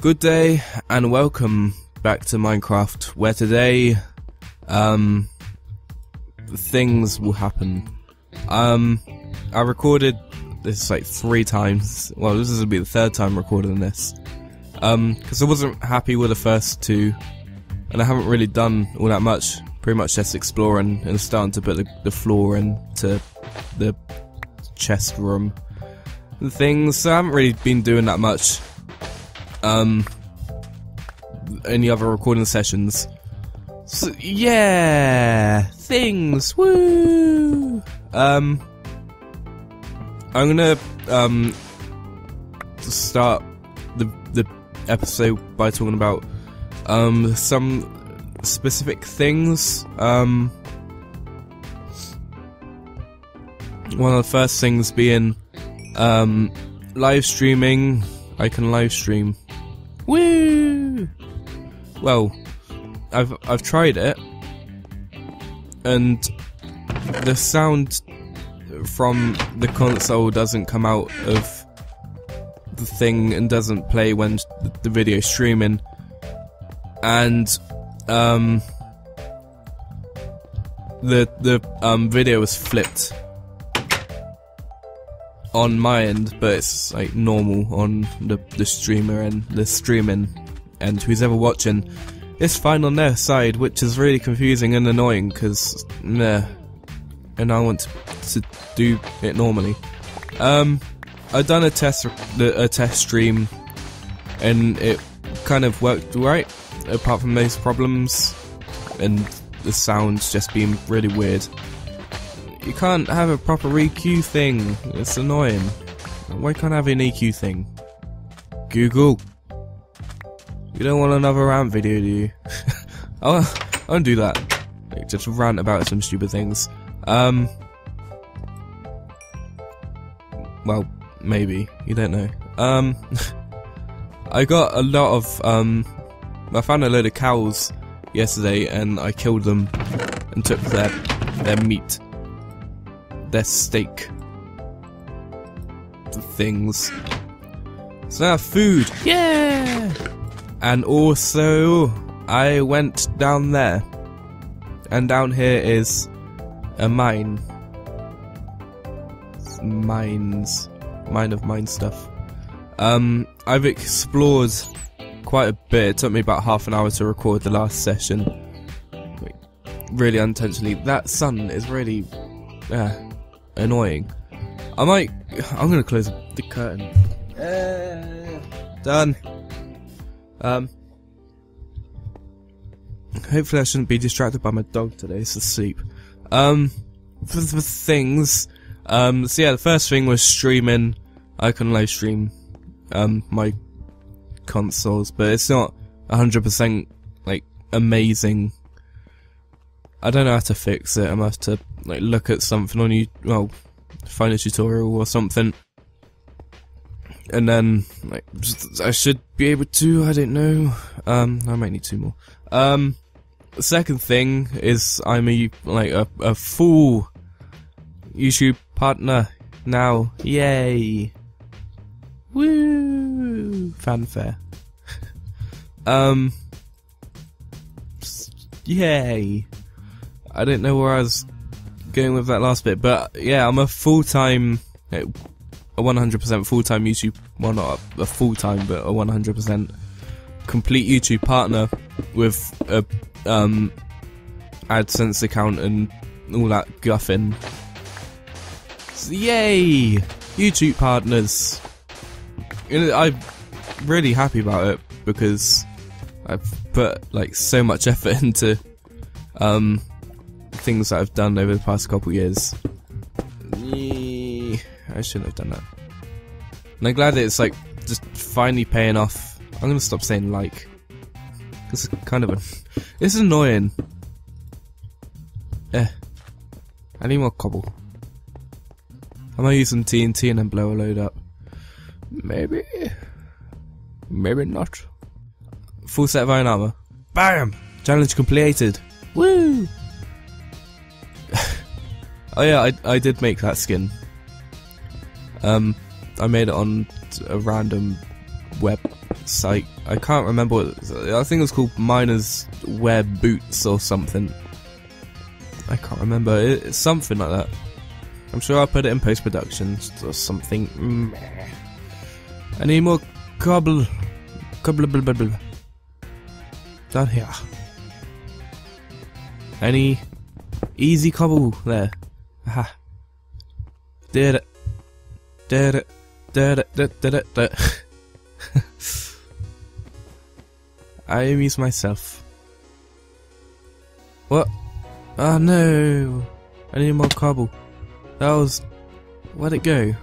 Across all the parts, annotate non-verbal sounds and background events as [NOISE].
Good day and welcome back to Minecraft, where today, um, things will happen. Um, I recorded this like three times. Well, this is gonna be the third time recording this. Um, because I wasn't happy with the first two, and I haven't really done all that much. Pretty much just exploring and starting to put the, the floor into the chest room and things. So I haven't really been doing that much um, any other recording sessions. So, yeah, things, woo. Um, I'm gonna um start the the episode by talking about um some specific things. Um, one of the first things being um live streaming. I can live stream Woo! Well, I've I've tried it, and the sound from the console doesn't come out of the thing and doesn't play when the video streaming, and um, the the um video is flipped on my end, but it's like normal on the the streamer and the streaming, and who's ever watching, it's fine on their side, which is really confusing and annoying because nah, and I want to, to do it normally. Um, I've done a test a test stream, and it kind of worked right, apart from those problems, and the sounds just being really weird. You can't have a proper EQ thing. It's annoying. Why can't I have an EQ thing? Google. You don't want another rant video, do you? I'll, [LAUGHS] I won't do that. Like, just rant about some stupid things. Um. Well, maybe. You don't know. Um. [LAUGHS] I got a lot of, um. I found a load of cows yesterday and I killed them and took their, their meat their steak things. So now food, yeah! And also, I went down there. And down here is a mine. Mines. Mine of mine stuff. Um, I've explored quite a bit. It took me about half an hour to record the last session. Really unintentionally. That sun is really... Uh, annoying. I might. I'm gonna close the curtain. Uh, done. Um. Hopefully, I shouldn't be distracted by my dog today. It's asleep. Um. For, for things. Um. So yeah, the first thing was streaming. I can live stream. Um. My consoles, but it's not 100% like amazing I don't know how to fix it. I must have to like look at something on you. Well, find a tutorial or something, and then like I should be able to. I don't know. Um, I might need two more. Um, the second thing is I'm a like a, a full YouTube partner now. Yay! Woo! Fanfare. [LAUGHS] um. Yay! I don't know where I was going with that last bit, but yeah, I'm a full time, a 100% full time YouTube, well, not a, a full time, but a 100% complete YouTube partner with a um, AdSense account and all that guffin. So, yay! YouTube partners! I'm really happy about it because I've put like so much [LAUGHS] effort into um, things that I've done over the past couple years. I shouldn't have done that. And I'm glad that it's like just finally paying off. I'm gonna stop saying like. This is kind of a. Is annoying. Eh. I need more cobble. I might use some TNT and then blow a load up. Maybe. Maybe not. Full set of iron armor. BAM! Challenge completed. Woo! Oh yeah, I, I did make that skin. Um, I made it on a random web boots. I can't remember what. I think it was called Miner's Wear Boots or something. I can't remember. It, it's something like that. I'm sure I'll put it in post production or something. Mm. I need more cobble. Cobble. Blah, blah, blah. Down here. Any easy cobble there. Aha. Did it. Did it. Did it. Did, did it. Did it. I amuse myself. What? Oh no! I need more cobble. That was... Where'd it go?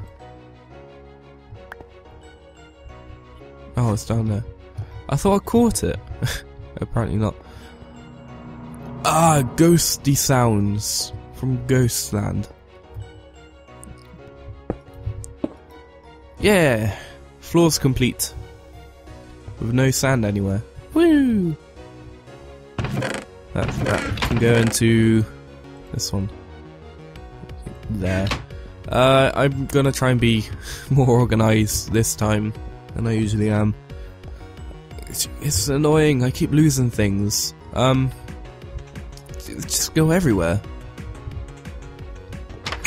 Oh, it's down there. I thought I caught it. [LAUGHS] Apparently not. Ah, ghosty sounds from Ghostland. Yeah! Floor's complete. With no sand anywhere. Woo! That, that can go into this one. There. Uh, I'm gonna try and be [LAUGHS] more organised this time than I usually am. It's, it's annoying, I keep losing things. Um, just go everywhere.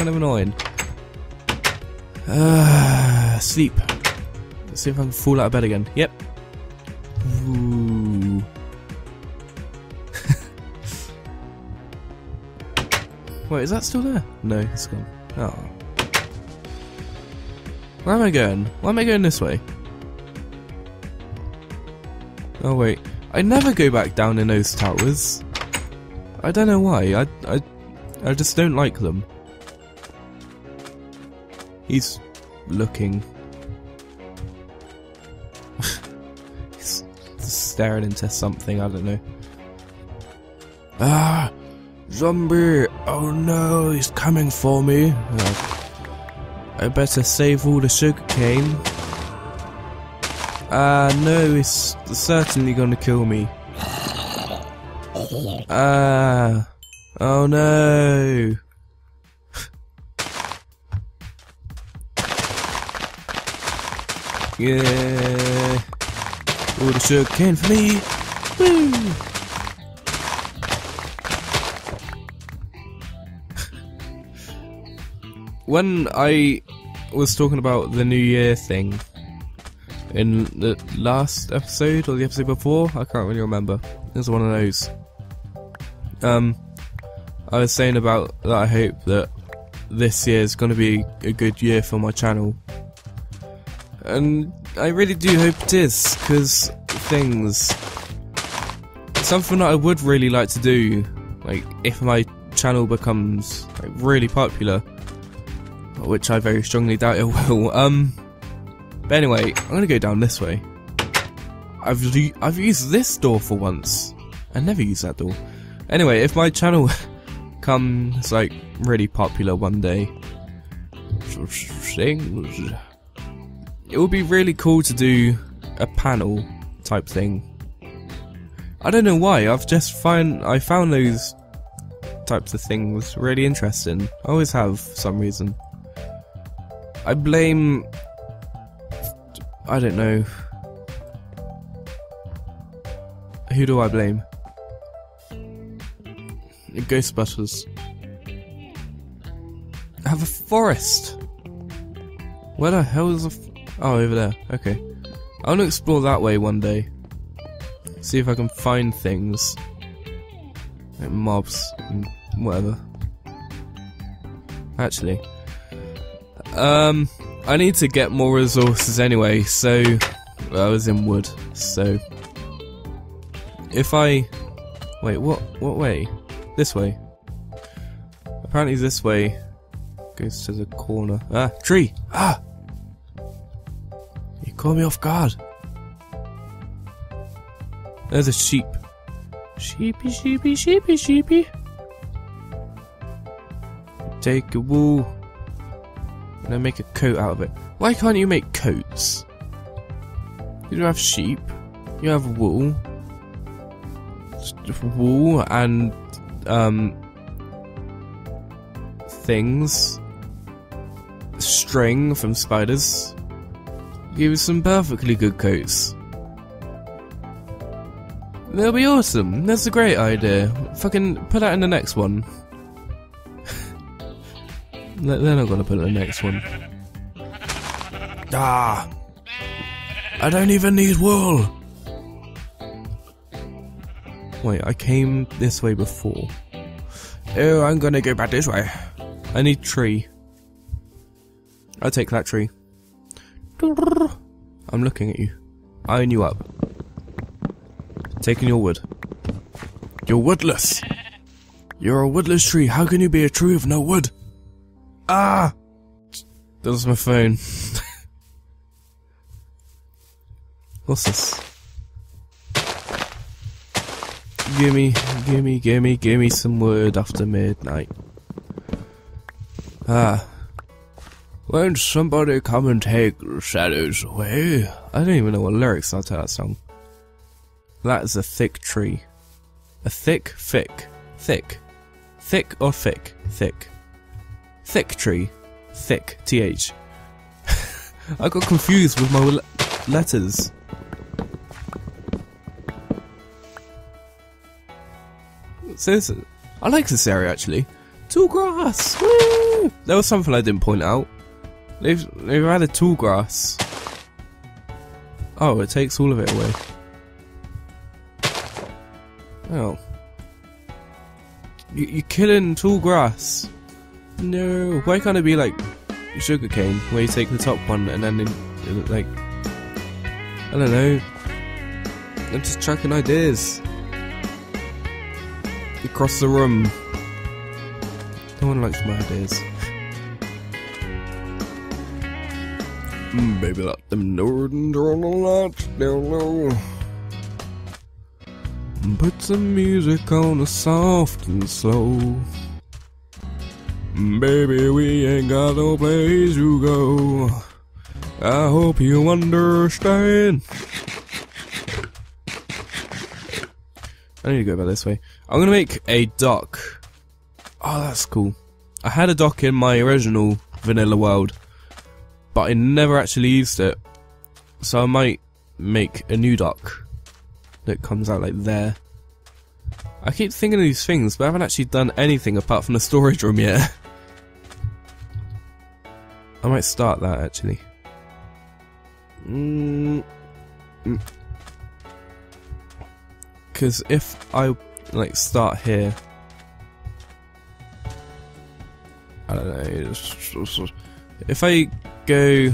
Kind of annoying. Uh, sleep. Let's see if I can fall out of bed again. Yep. Ooh. [LAUGHS] Wait, is that still there? No, it's gone. Oh. Where am I going? Why am I going this way? Oh wait, I never go back down in those towers. I don't know why. I I I just don't like them. He's looking. [LAUGHS] He's staring into something. I don't know. Ah, zombie! Oh no, he's coming for me. Uh, I better save all the sugarcane. Ah, uh, no, he's certainly gonna kill me. Ah, oh no. Yeah. All the sugarcane for me. Woo! [LAUGHS] when I was talking about the New Year thing in the last episode or the episode before, I can't really remember. It was one of those. Um, I was saying about that I hope that this year is going to be a good year for my channel. And I really do hope it is, because things. Something that I would really like to do, like, if my channel becomes like, really popular, which I very strongly doubt it [LAUGHS] will. Um, but anyway, I'm gonna go down this way. I've I've used this door for once. I never use that door. Anyway, if my channel [LAUGHS] comes like really popular one day, things, it would be really cool to do a panel type thing. I don't know why. I've just find I found those types of things really interesting. I always have for some reason. I blame. I don't know. Who do I blame? Ghostbusters. I have a forest! Where the hell is the. Oh, over there. Okay. I want to explore that way one day. See if I can find things. Like mobs and whatever. Actually. Um, I need to get more resources anyway, so I was in wood, so if I wait, what what way? This way. Apparently this way goes to the corner. Ah, tree! Ah! Caught me off guard. There's a sheep. Sheepy, sheepy, sheepy, sheepy. Take a wool. And then make a coat out of it. Why can't you make coats? You have sheep. You have wool. Wool and um things. String from spiders. Give us some perfectly good coats. That'll be awesome. That's a great idea. Fucking put that in the next one. [LAUGHS] They're not gonna put it in the next one. Ah! I don't even need wool! Wait, I came this way before. Oh, I'm gonna go back this way. I need tree. I'll take that tree. [LAUGHS] I'm looking at you. Eyeing you up. Taking your wood. You're woodless. You're a woodless tree. How can you be a tree with no wood? Ah! That was my phone. [LAUGHS] What's this? Gimme, gimme, gimme, gimme some wood after midnight. Ah. Won't somebody come and take shadows away? I don't even know what lyrics are to that song. That is a thick tree. A thick, thick, thick. Thick or thick? Thick. Thick tree. Thick. TH. [LAUGHS] I got confused with my le letters. So this, I like this area actually. Tall grass! Woo! There was something I didn't point out. They've, they've added tall grass. Oh, it takes all of it away. Oh. You, you're killing tall grass. No. Why can't it be like sugarcane, where you take the top one and then, in, like, I don't know. I'm just chucking ideas. Across the room. No one likes my ideas. Baby, let them and turn the lights down low. Put some music on a soft and slow. Baby, we ain't got no place to go. I hope you understand. I need to go back this way. I'm gonna make a dock. Oh, that's cool. I had a dock in my original vanilla world, but I never actually used it. So I might make a new dock that comes out like there. I keep thinking of these things, but I haven't actually done anything apart from the storage room yet. [LAUGHS] I might start that actually. Because mm. if I like start here, I don't know. If I go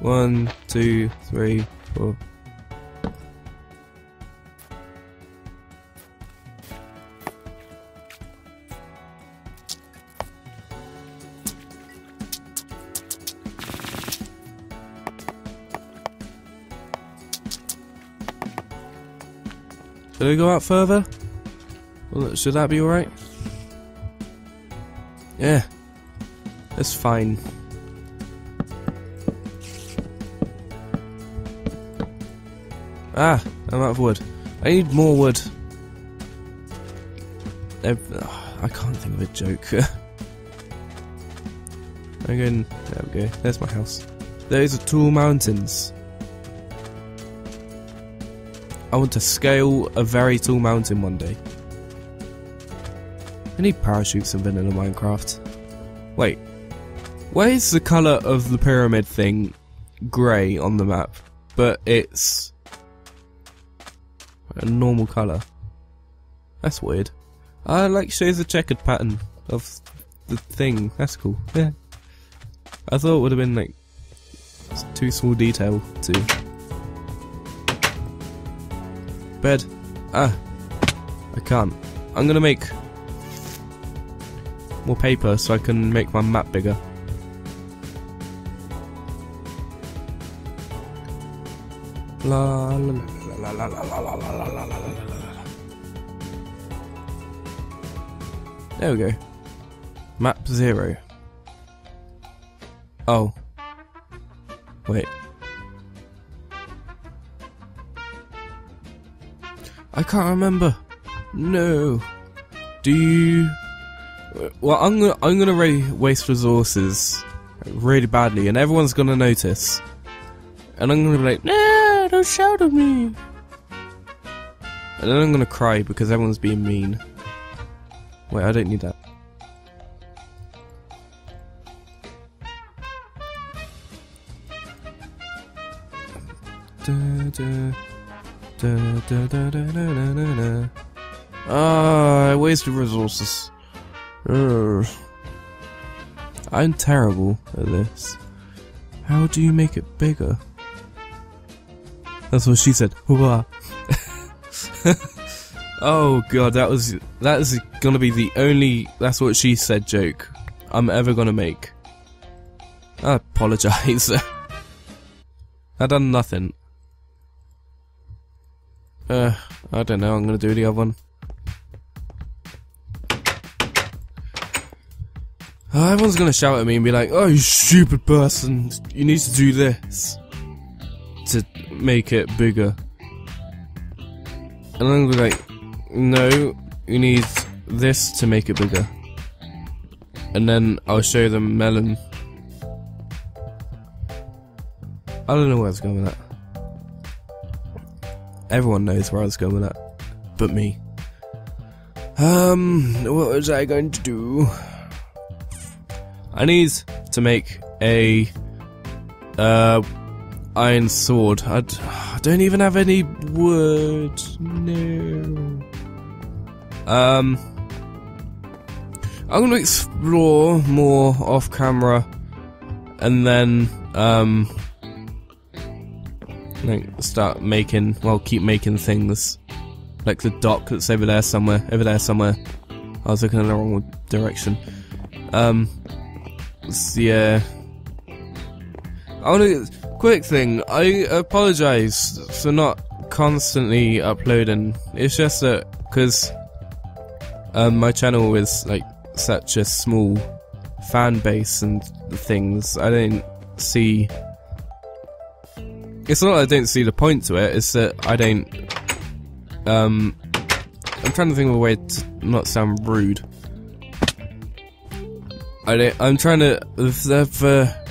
one, two, three, four. Should I go out further? Should that be alright? Yeah. That's fine. Ah, I'm out of wood. I need more wood. I can't think of a joke. [LAUGHS] I'm going. There we go. There's my house. Those are tall mountains. I want to scale a very tall mountain one day. I need parachutes in vanilla Minecraft. Wait. Why is the colour of the pyramid thing grey on the map, but it's a normal colour? That's weird. I like shows the checkered pattern of the thing. That's cool. Yeah. I thought it would have been like too small detail to Bed. Ah. I can't. I'm gonna make more paper so I can make my map bigger. La la la la la la la la la la la la There we go. Map zero. Oh. Wait. I can't remember. No. Do you? Well, I'm gonna I'm gonna waste resources really badly, and everyone's gonna notice. And I'm gonna be like, "No, don't shout at me." And then I'm gonna cry because everyone's being mean. Wait, I don't need that. Ah, I wasted resources. I'm terrible at this. How do you make it bigger? That's what she said. [LAUGHS] oh god, that was that is gonna be the only that's what she said joke I'm ever gonna make. I apologize. [LAUGHS] I done nothing. Uh, I don't know. I'm gonna do the other one. Uh, everyone's gonna shout at me and be like, "Oh, you stupid person! You need to do this to make it bigger." And gonna be like, "No, you need this to make it bigger." And then I'll show them melon. I don't know where I was going with that. Everyone knows where I was going with that, but me. Um, what was I going to do? I need to make a uh iron sword. I d- I don't even have any wood. No. Um, I'm gonna explore more off camera, and then um, like start making. Well, keep making things like the dock that's over there somewhere. Over there somewhere. I was looking in the wrong direction. Um, yeah. I want to quick thing. I apologize for not constantly uploading. It's just that because um, my channel is like such a small fan base and things. I don't see. It's not I don't see the point to it. It's that I don't. Um, I'm trying to think of a way to not sound rude. I don't, I'm trying to for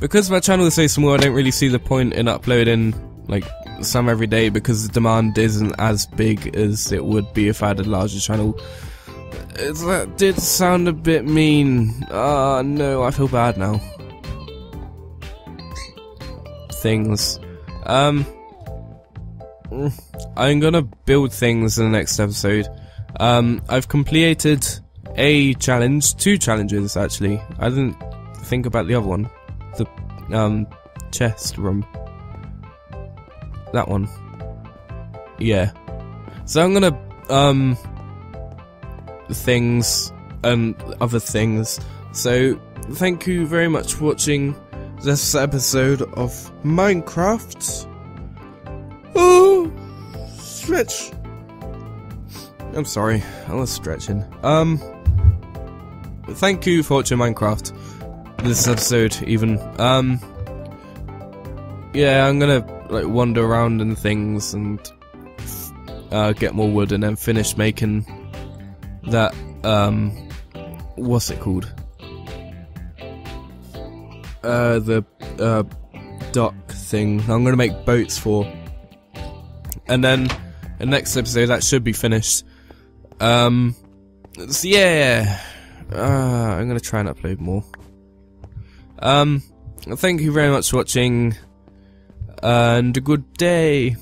because my channel is so small. I don't really see the point in uploading like some every day because the demand isn't as big as it would be if I had a larger channel. That did sound a bit mean. Ah, no, I feel bad now. Things. Um, I'm gonna build things in the next episode. Um, I've completed a challenge, two challenges actually. I didn't think about the other one. Um chest room. That one. Yeah. So I'm gonna um things and other things. So thank you very much for watching this episode of Minecraft. Oh, stretch. I'm sorry, I was stretching. Um, thank you for watching Minecraft. This episode, even. Um, yeah, I'm gonna like wander around and things and uh, get more wood and then finish making that. Um, what's it called? Uh, the uh dock thing. I'm gonna make boats for, and then the next episode that should be finished. Um, so yeah, uh, I'm gonna try and upload more. Um, thank you very much for watching, and a good day.